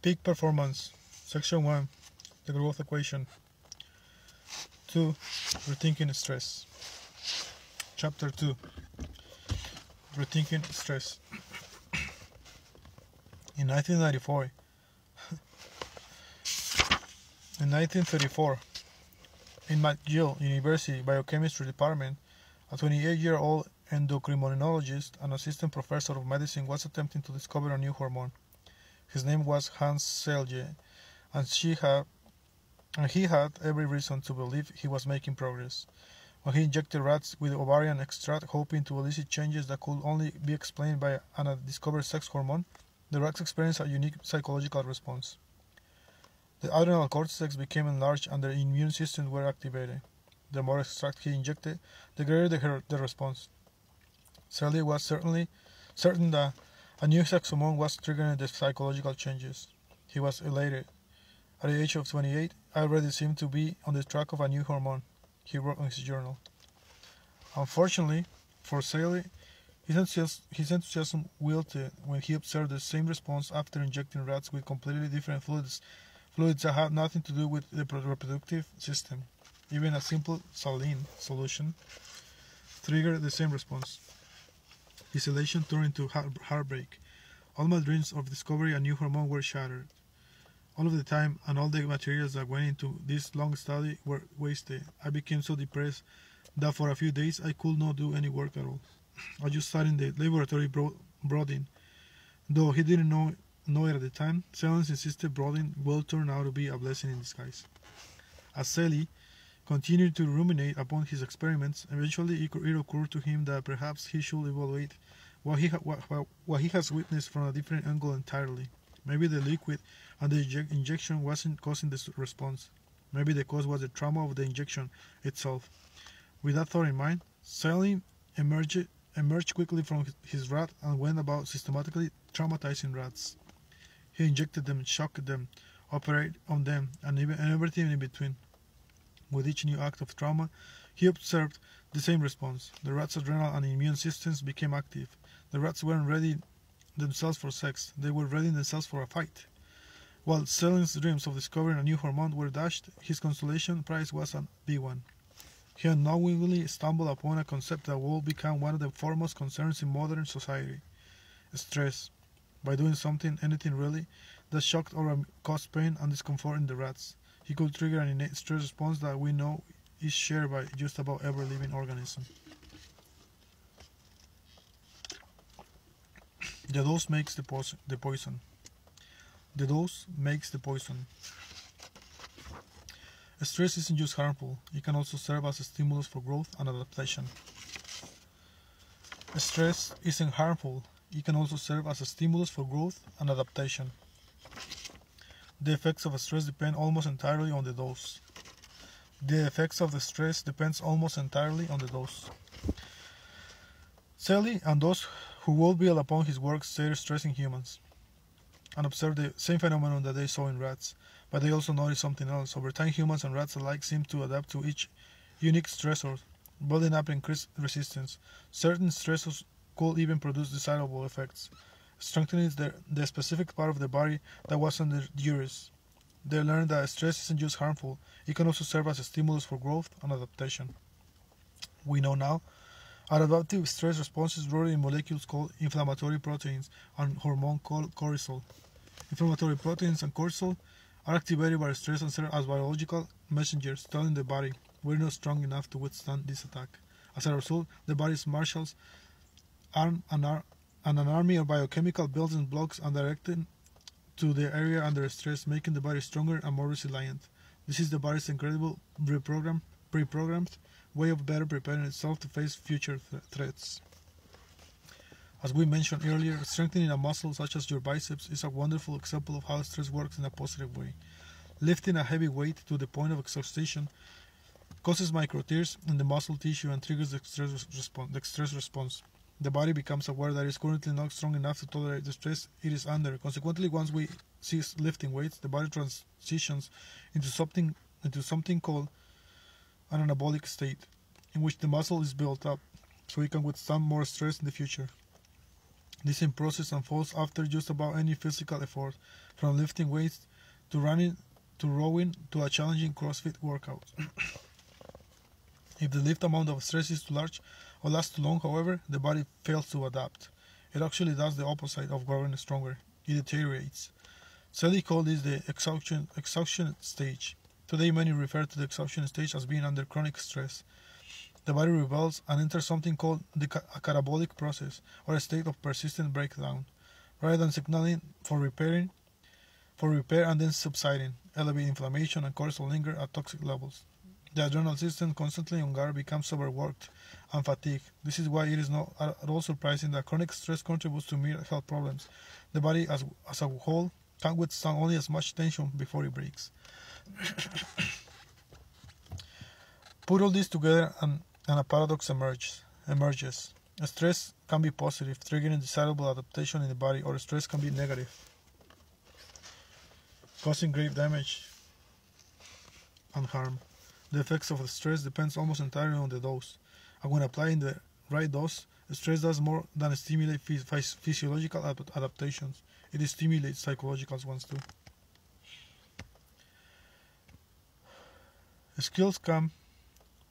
Peak performance. Section 1. The growth equation. 2. Rethinking stress. Chapter 2. Rethinking stress. In 1994, in 1934, in McGill University Biochemistry Department, a 28-year-old endocrinologist and assistant professor of medicine was attempting to discover a new hormone. His name was Hans Selye, and she had and he had every reason to believe he was making progress. When he injected rats with ovarian extract, hoping to elicit changes that could only be explained by an undiscovered sex hormone, the rats experienced a unique psychological response. The adrenal cortex became enlarged and their immune systems were activated. The more extract he injected, the greater the, the response. Selye was certainly certain that a new sex hormone was triggering the psychological changes. He was elated. At the age of 28, I already seemed to be on the track of a new hormone, he wrote in his journal. Unfortunately, for Selye, his enthusiasm, his enthusiasm wilted when he observed the same response after injecting rats with completely different fluids, fluids that had nothing to do with the reproductive system. Even a simple saline solution triggered the same response. His elation turned into heartbreak. All my dreams of discovering a new hormone were shattered. All of the time and all the materials that went into this long study were wasted. I became so depressed that for a few days I could not do any work at all. I just sat in the laboratory bro- brooding. Though he didn't know, know it at the time, Silence insisted brooding will turn out to be a blessing in disguise. As Selye continued to ruminate upon his experiments, eventually it, occurred to him that perhaps he should evaluate what he, ha- what, what he has witnessed from a different angle entirely. Maybe the liquid and the inje- injection wasn't causing this response. Maybe the cause was the trauma of the injection itself. With that thought in mind, Selye emerged, emerged quickly from his rat and went about systematically traumatizing rats. He injected them, shocked them, operated on them, and, even, and everything in between. With each new act of trauma, he observed the same response. The rats' adrenal and immune systems became active. The rats weren't ready themselves for sex, they were ready themselves for a fight. While Selye's dreams of discovering a new hormone were dashed, his consolation prize was a big one. He unknowingly stumbled upon a concept that will become one of the foremost concerns in modern society stress. By doing something, anything really, that shocked or caused pain and discomfort in the rats, he could trigger an innate stress response that we know is shared by just about every living organism. The dose makes the, po- the poison. The dose makes the poison. Stress isn't just harmful, it can also serve as a stimulus for growth and adaptation. Stress isn't harmful, it can also serve as a stimulus for growth and adaptation. The effects of a stress depend almost entirely on the dose. The effects of the stress depends almost entirely on the dose. Selye and those who will build upon his work study stress in humans and observe the same phenomenon that they saw in rats, but they also noticed something else. Over time, humans and rats alike seem to adapt to each unique stressor, building up increased resistance. Certain stressors could even produce desirable effects, strengthening the, the specific part of the body that was under duress. They learned that stress isn't just harmful, it can also serve as a stimulus for growth and adaptation. We know now adaptive stress responses rooted in molecules called inflammatory proteins and hormone called cortisol. Inflammatory proteins and cortisol are activated by stress and serve as biological messengers telling the body we're not strong enough to withstand this attack. As a result, the body's marshals arm and ar- and an army of biochemical building blocks are directed to the area under stress, making the body stronger and more resilient. This is the body's incredible pre-programmed, way of better preparing itself to face future th- threats. As we mentioned earlier, strengthening a muscle such as your biceps is a wonderful example of how stress works in a positive way. Lifting a heavy weight to the point of exhaustion causes micro tears in the muscle tissue and triggers the stress, the stress response. The body becomes aware that it is currently not strong enough to tolerate the stress it is under. Consequently, once we cease lifting weights, the body transitions into something into something called an anabolic state, in which the muscle is built up so it can withstand more stress in the future. This same process unfolds after just about any physical effort, from lifting weights to running to rowing to a challenging CrossFit workout. if the lift amount of stress is too large or lasts too long, however, the body fails to adapt. It actually does the opposite of growing stronger. It deteriorates. Selye called this the exhaustion, exhaustion stage. Today, many refer to the exhaustion stage as being under chronic stress. The body rebels and enters something called the a catabolic process, or a state of persistent breakdown. Rather than signaling for repairing, for repair and then subsiding, elevate inflammation and cortisol linger at toxic levels. The adrenal system, constantly on guard, becomes overworked and fatigued. This is why it is not at all surprising that chronic stress contributes to mere health problems. The body as, as a whole can withstand only as much tension before it breaks. Put all this together and, and a paradox emerges. emerges. Stress can be positive, triggering desirable adaptation in the body, or stress can be negative, causing grave damage and harm. The effects of the stress depends almost entirely on the dose, and when applying the right dose, stress does more than stimulate phys physiological adaptations. It stimulates psychological ones too. Skills come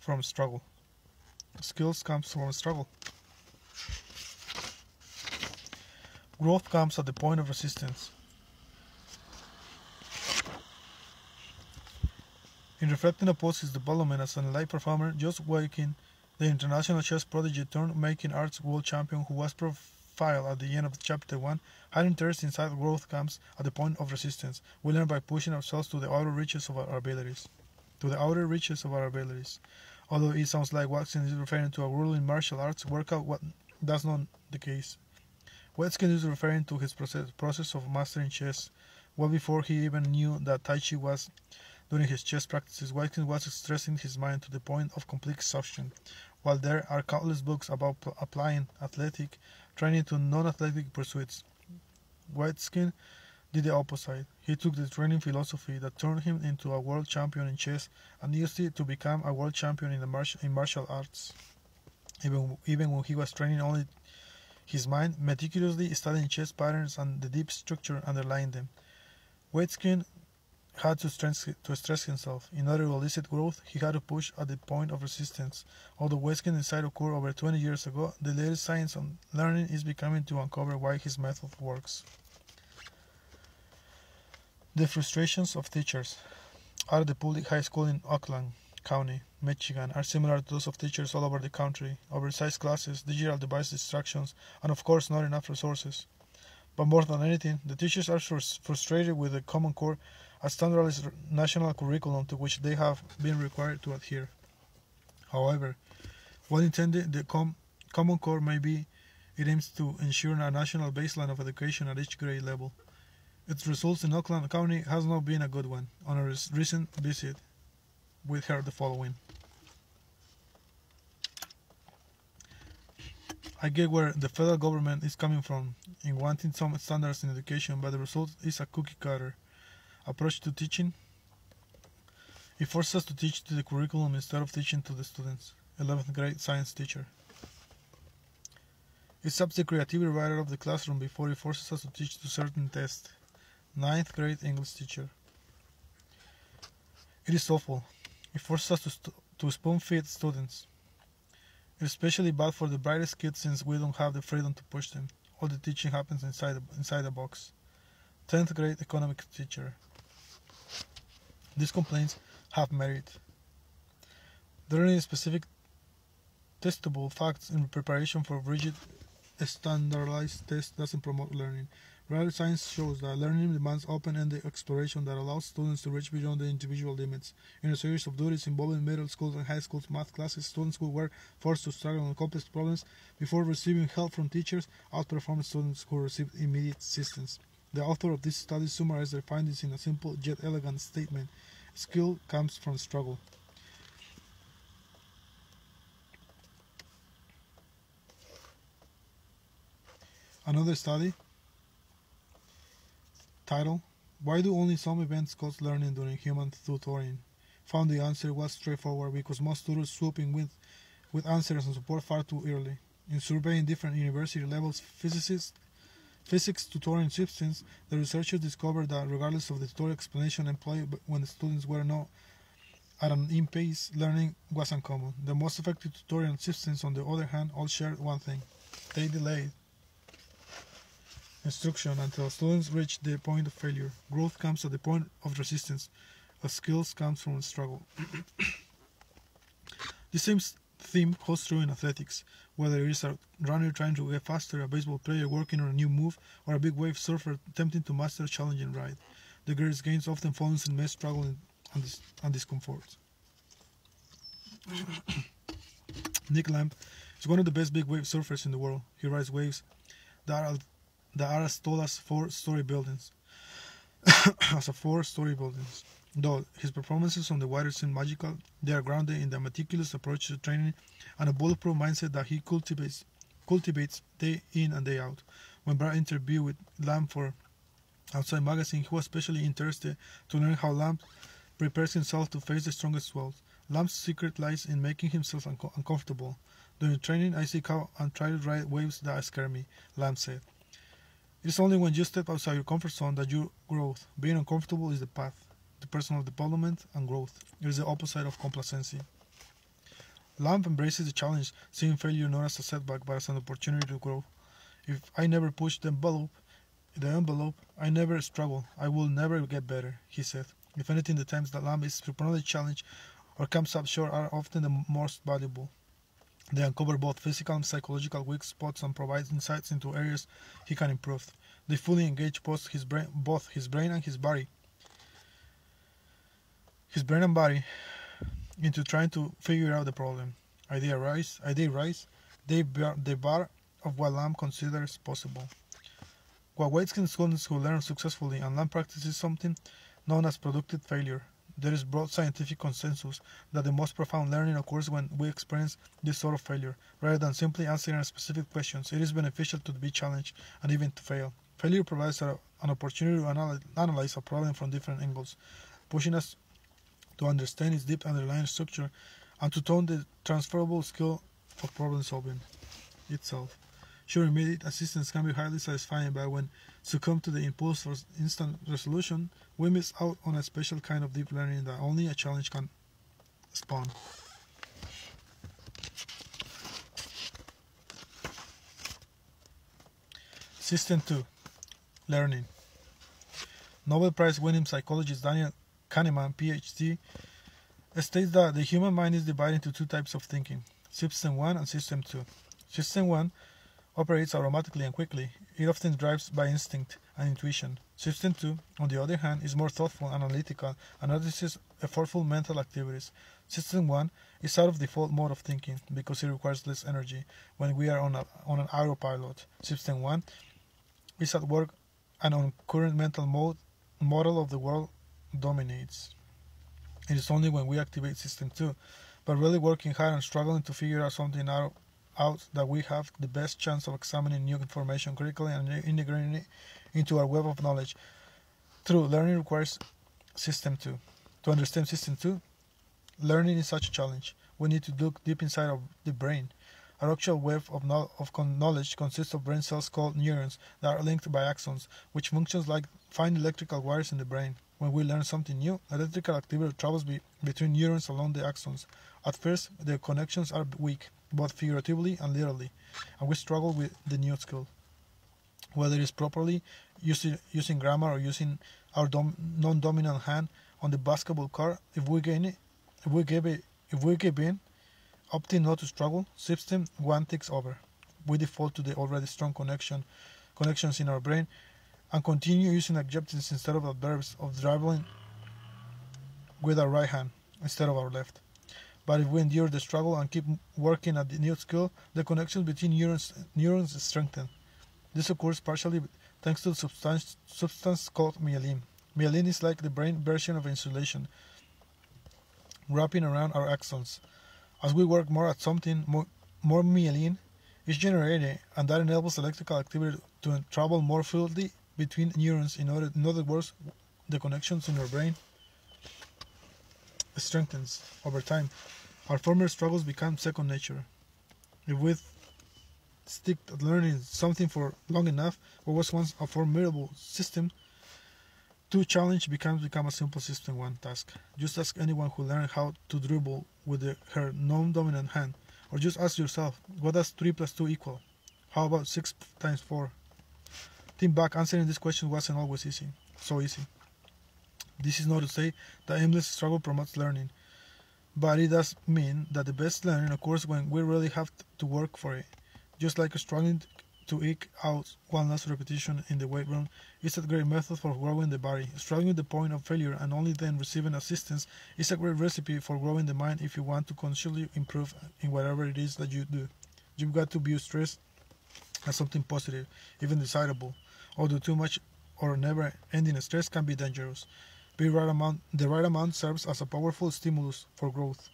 from struggle. Skills comes from struggle. Growth comes at the point of resistance. In reflecting upon his development as an elite performer, Josh Waitzkin, the international chess prodigy turned making arts world champion who was profiled at the end of chapter 1, had interest inside growth comes at the point of resistance. We learn by pushing ourselves to the outer reaches of our abilities. To the outer reaches of our abilities. Although it sounds like Waitzkin is referring to a world in martial arts workout, what that's not the case. Waitzkin is referring to his process, process of mastering chess, well before he even knew that Tai Chi was during his chess practices, Waitzkin was stressing his mind to the point of complete exhaustion. While there are countless books about applying athletic training to non-athletic pursuits, Waitzkin did the opposite. He took the training philosophy that turned him into a world champion in chess and used it to become a world champion in, the mar- in martial arts. Even, even when he was training only his mind, meticulously studying chess patterns and the deep structure underlying them. Waitzkin had to stress, to stress himself. In order to elicit growth, he had to push at the point of resistance. Although Waitzkin decided occurred over 20 years ago, the latest science on learning is becoming to uncover why his method works. The frustrations of teachers. At the public high school in Oakland County, Michigan, are similar to those of teachers all over the country. Oversized classes, digital device distractions, and of course not enough resources. But more than anything, the teachers are frustrated with the Common Core a standardized national curriculum to which they have been required to adhere. However, what intended the Com Common Core may be, it aims to ensure a national baseline of education at each grade level. Its results in Oakland County has not been a good one. On a recent visit, we heard the following. I get where the federal government is coming from in wanting some standards in education, but the result is a cookie cutter approach to teaching. It forces us to teach to the curriculum instead of teaching to the students. 11th grade science teacher. It stops the creativity right out of the classroom before it forces us to teach to certain tests. 9th grade English teacher. It is awful. It forces us to, to spoon feed students. It's especially bad for the brightest kids since we don't have the freedom to push them. All the teaching happens inside inside the box. 10th grade economics teacher. These complaints have merit. There are specific testable facts in preparation for rigid standardized tests doesn't promote learning. Rather, science shows that learning demands open-ended exploration that allows students to reach beyond their individual limits. In a series of duties involving middle school and high school math classes, students who were forced to struggle on complex problems before receiving help from teachers outperformed students who received immediate assistance. The author of this study summarized their findings in a simple yet elegant statement. Skill comes from struggle. Another study, title, Why do only some events cause learning during human tutoring? Found the answer was straightforward because most tutors swoop in with, with answers and support far too early. In surveying different university levels physicists, physics tutoring systems, the researchers discovered that regardless of the tutorial explanation employed when the students were not at an in-pace, learning was uncommon. The most effective tutorial systems, on the other hand, all shared one thing. They delayed instruction until students reach the point of failure. Growth comes at the point of resistance, as skills comes from struggle. this same theme holds true in athletics, whether it is a runner trying to get faster, a baseball player working on a new move, or a big wave surfer attempting to master a challenging ride. The greatest gains often follows in immense struggle and, and discomfort. Nic Lamb is one of the best big wave surfers in the world. He rides waves that are, that are as tall as four-story buildings. as a four-story buildings. Though his performances on the water seem magical, they are grounded in the meticulous approach to training and a bulletproof mindset that he cultivates cultivates day in and day out. When Brad interviewed with Lamb for Outside Magazine, he was especially interested to learn how Lamb prepares himself to face the strongest swells. Lamb's secret lies in making himself unco- uncomfortable. During training, I seek out and try to ride waves that scare me, Lamb said. It is only when you step outside your comfort zone that you grow. Being uncomfortable is the path to personal development and growth. It is the opposite of complacency. Lamb embraces the challenge, seeing failure not as a setback but as an opportunity to grow. If I never push the envelope, the envelope, I never struggle. I will never get better, he said. If anything, the times that Lamb is frequently challenged or comes up short are often the most valuable. They uncover both physical and psychological weak spots and provide insights into areas he can improve. They fully engage both his brain, both his brain and his body. His brain and body into trying to figure out the problem. Idea rise, idea rise, they bar, the bar of what Lamb considers possible. What waits in students who learn successfully and Lamb practices something known as productive failure. There is broad scientific consensus that the most profound learning occurs when we experience this sort of failure. Rather than simply answering specific questions, it is beneficial to be challenged and even to fail. Failure provides a, an opportunity to anal- analyze a problem from different angles, pushing us to understand its deep underlying structure and to tone the transferable skill of problem solving itself. Sure, immediate assistance can be highly satisfying, but when succumb to the impulse for instant resolution, we miss out on a special kind of deep learning that only a challenge can spawn. System 2 Learning Nobel Prize winning psychologist Daniel Kahneman, PhD, states that the human mind is divided into two types of thinking System 1 and System 2. System 1 operates automatically and quickly. It often drives by instinct and intuition. System 2, on the other hand, is more thoughtful, and analytical, and notices effortful mental activities. System 1 is out of default mode of thinking because it requires less energy when we are on, a, on an autopilot. System 1 is at work and on current mental mode model of the world dominates. It is only when we activate System 2, but really working hard and struggling to figure out something out out that we have the best chance of examining new information critically and integrating it into our web of knowledge. True, learning requires System 2. To understand System 2, learning is such a challenge. We need to look deep inside of the brain. Our actual web of, knowledge consists of brain cells called neurons that are linked by axons, which functions like fine electrical wires in the brain. When we learn something new, electrical activity travels be- between neurons along the axons. At first, the connections are weak, both figuratively and literally, and we struggle with the new skill. Whether it's properly using, using grammar or using our dom- non-dominant hand on the basketball court, if we gain it, if we give it, if we give in, opting not to struggle, system one takes over. We default to the already strong connection, connections in our brain, and continue using adjectives instead of adverbs of dribbling with our right hand instead of our left. But if we endure the struggle and keep working at the new skill, the connections between neurons, neurons strengthen. This occurs partially thanks to the substance, substance called myelin. Myelin is like the brain version of insulation, wrapping around our axons. As we work more at something, more, more myelin is generated, and that enables electrical activity to travel more fluidly between neurons. In other, in other words, the connections in our brain strengthens over time. Our former struggles become second nature. If we stick at learning something for long enough, what was once a formidable system, two challenge becomes become a simple system one task. Just ask anyone who learned how to dribble with the, her non-dominant hand, or just ask yourself, what does three plus two equal? How about six times four? Think back, answering this question wasn't always easy, so easy. This is not to say that endless struggle promotes learning, but it does mean that the best learning occurs when we really have to work for it. Just like struggling to eke out one last repetition in the weight room is a great method for growing the body. Struggling the point of failure and only then receiving assistance is a great recipe for growing the mind if you want to consciously improve in whatever it is that you do. You've got to view stress as something positive, even desirable. Although too much or never ending stress can be dangerous. Be right amount, the right amount serves as a powerful stimulus for growth.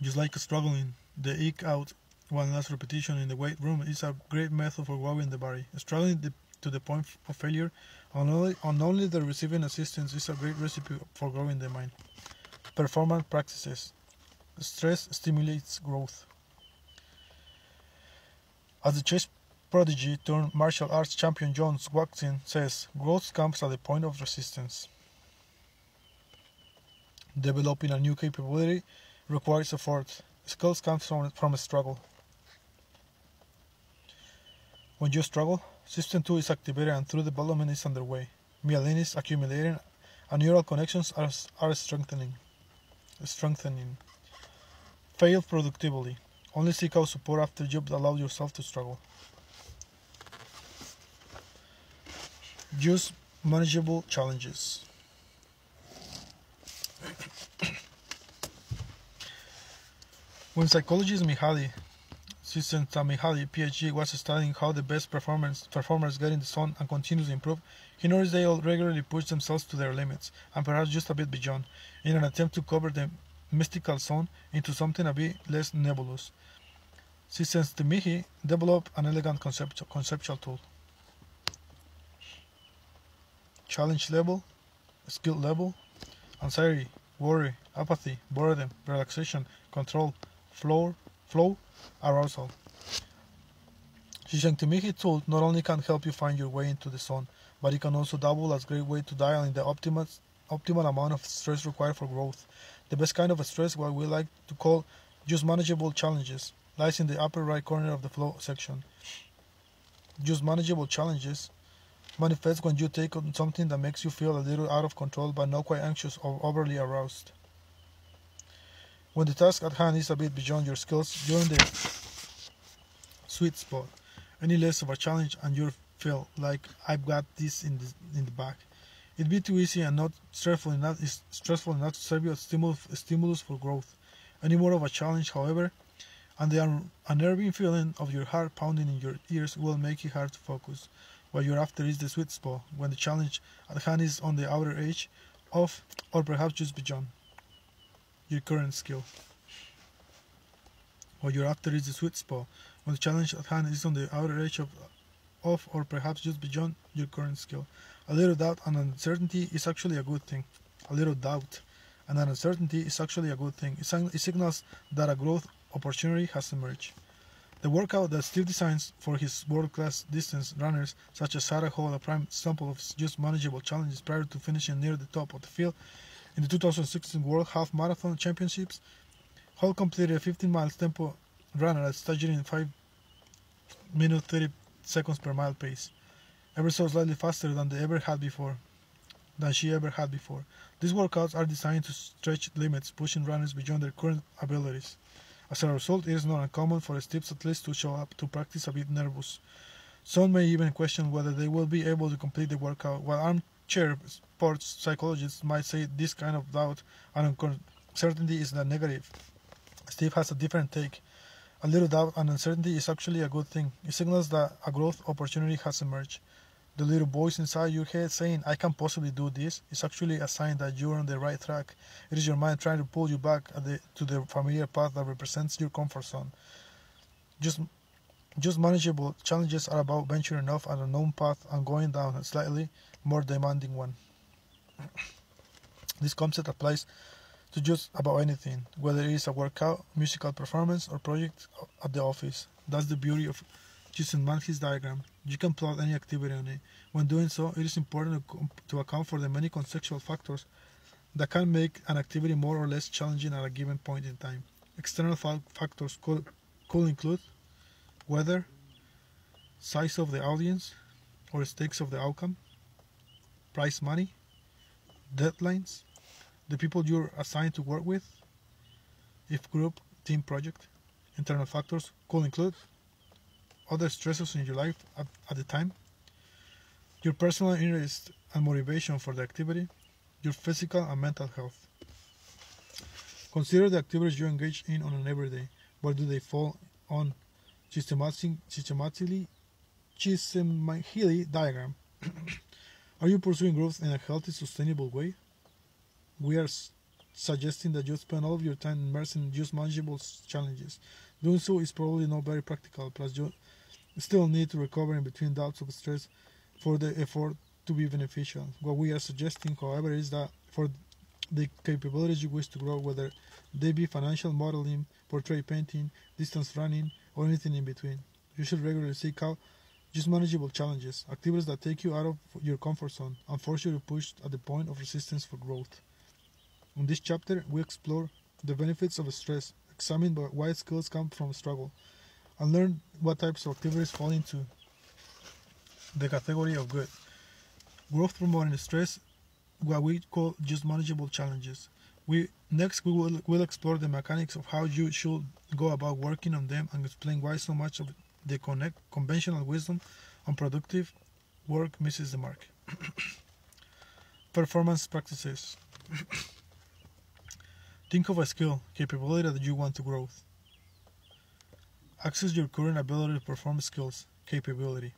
Just like struggling, the eke out one last repetition in the weight room is a great method for growing the body. Struggling the, to the point of failure, on only, on only the receiving assistance is a great recipe for growing the mind. Performance practices. Stress stimulates growth. As the chess prodigy turned martial arts champion Josh Waitzkin says, growth comes at the point of resistance. Developing a new capability requires effort. Skills come from, from a struggle. When you struggle, System 2 is activated and through development is underway. Myelin is accumulating and neural connections are, are strengthening. Strengthening. Fail productively. Only seek out support after you've allowed yourself to struggle. Use manageable challenges. when psychologist Mihaly Csikszentmihalyi, PhD, was studying how the best performers, performers get in the zone and continue to improve, he noticed they all regularly push themselves to their limits, and perhaps just a bit beyond, in an attempt to cover the mystical zone into something a bit less nebulous. Csikszentmihalyi developed an elegant conceptual, conceptual tool. Challenge level, skill level, anxiety, worry, apathy, boredom, relaxation, control, flow, flow, arousal. Csikszentmihalyi tool not only can help you find your way into the zone, but it can also double as a great way to dial in the optimal, optimal amount of stress required for growth. The best kind of stress, what we like to call just manageable challenges, lies in the upper right corner of the flow section. Just manageable challenges manifest when you take on something that makes you feel a little out of control but not quite anxious or overly aroused. When the task at hand is a bit beyond your skills, you're in the sweet spot. Any less of a challenge and you feel like I've got this in the in the bag. It'd be too easy and not stressful enough stressful enough to serve you a stimulus for growth. Any more of a challenge, however, and the unnerving feeling of your heart pounding in your ears will make it hard to focus. What you're after is the sweet spot, when the challenge at hand is on the outer edge of, or perhaps just beyond, your current skill. What you're after is the sweet spot, when the challenge at hand is on the outer edge of, of or perhaps just beyond your current skill. A little doubt and uncertainty is actually a good thing. A little doubt and uncertainty is actually a good thing. It signals that a growth opportunity has emerged. The workout that Steve designs for his world-class distance runners, such as Sarah Hall, a prime example of just manageable challenges prior to finishing near the top of the field in the 2016 World Half Marathon Championships. Hall completed a 15-mile tempo run at a staggering 5 minute 30 seconds per mile pace, ever so slightly faster than they ever had before, than she ever had before. These workouts are designed to stretch limits, pushing runners beyond their current abilities. As a result, it is not uncommon for Steve's athletes to show up to practice a bit nervous. Some may even question whether they will be able to complete the workout, while armchair sports psychologists might say this kind of doubt and uncertainty is the negative. Steve has a different take. A little doubt and uncertainty is actually a good thing. It signals that a growth opportunity has emerged. The little voice inside your head saying, I can't possibly do this, is actually a sign that you're on the right track. It is your mind trying to pull you back the, to the familiar path that represents your comfort zone. Just, just manageable challenges are about venturing off an unknown path and going down a slightly more demanding one. this concept applies to just about anything, whether it is a workout, musical performance, or project at the office. That's the beauty of using Manhis diagram. You can plot any activity on it. When doing so, it is important to, to account for the many contextual factors that can make an activity more or less challenging at a given point in time. External fa- factors could, could include weather, size of the audience or stakes of the outcome, price money, deadlines, the people you're assigned to work with, if group, team project. Internal factors could include other stresses in your life at, at the time, your personal interest and motivation for the activity, your physical and mental health. Consider the activities you engage in on an everyday. Where do they fall on systematic, systematically Csikszentmihalyi diagram? Are you pursuing growth in a healthy, sustainable way? We are suggesting that you spend all of your time immersed in just manageable challenges. Doing so is probably not very practical, plus you still need to recover in between bouts of stress for the effort to be beneficial. What we are suggesting, however, is that for the capabilities you wish to grow, whether they be financial modeling, portrait painting, distance running, or anything in between, you should regularly seek out just manageable challenges, activities that take you out of your comfort zone and force you to push at the point of resistance for growth. In this chapter, we explore the benefits of stress, examine why skills come from struggle, and learn what types of activities fall into the category of good. Growth promoting stress, what we call just manageable challenges. We next we will will explore the mechanics of how you should go about working on them and explain why so much of the connect conventional wisdom on productive work misses the mark. Performance practices. Think of a skill, capability that you want to grow. Access your current ability to perform skills, capability.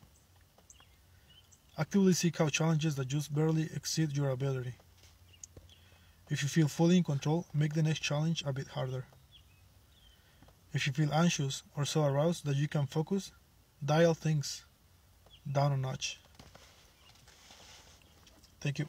Actively seek out challenges that just barely exceed your ability. If you feel fully in control, make the next challenge a bit harder. If you feel anxious or so aroused that you can focus, dial things down a notch. Thank you.